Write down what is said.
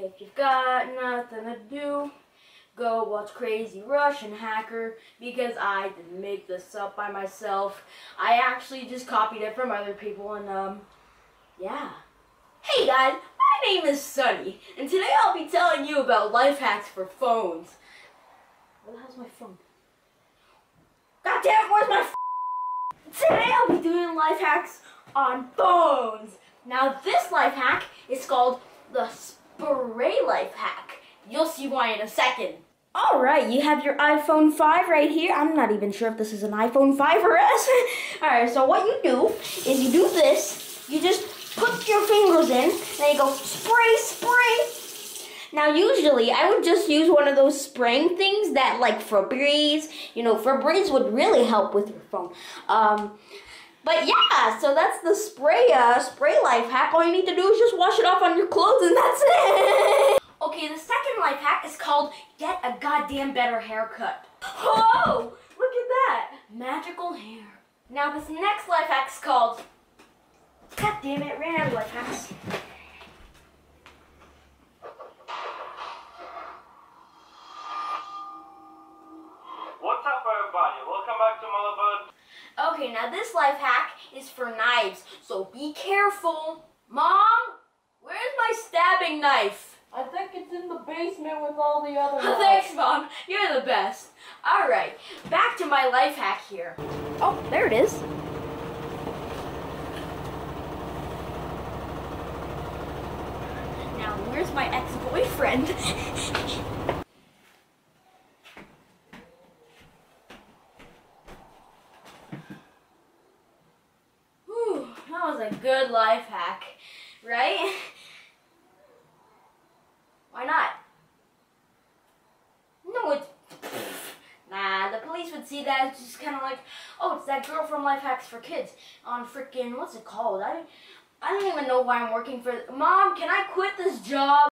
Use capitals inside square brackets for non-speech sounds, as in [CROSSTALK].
If you've got nothing to do, go watch Crazy Russian Hacker because I didn't make this up by myself. I actually just copied it from other people and um, yeah. Hey guys, my name is Sunny and today I'll be telling you about life hacks for phones. Where the hell's my phone? God damn it, where's my Today I'll be doing life hacks on phones. Now this life hack is called the spray life hack. You'll see why in a second. Alright, you have your iPhone 5 right here. I'm not even sure if this is an iPhone 5 or S. [LAUGHS] Alright, so what you do is you do this. You just put your fingers in, and you go spray, spray, now, usually, I would just use one of those spraying things that, like Febreze, you know, Febreze would really help with your phone. Um, but yeah, so that's the spray, uh, spray life hack. All you need to do is just wash it off on your clothes and that's it. [LAUGHS] okay, the second life hack is called get a goddamn better haircut. Oh, look at that. Magical hair. Now this next life hack is called, god damn it, ran out of life hacks. Okay, now this life hack is for knives, so be careful. Mom, where's my stabbing knife? I think it's in the basement with all the other [LAUGHS] knives. Thanks, Mom. You're the best. All right, back to my life hack here. Oh, there it is. Now, where's my ex-boyfriend? [LAUGHS] was a good life hack, right? [LAUGHS] Why not? No, it's... [LAUGHS] Nah, the police would see that it's just kind of like, oh, it's that girl from Life Hacks for Kids on freaking, what's it called? I, I don't even know why I'm working for... Mom, can I quit this job?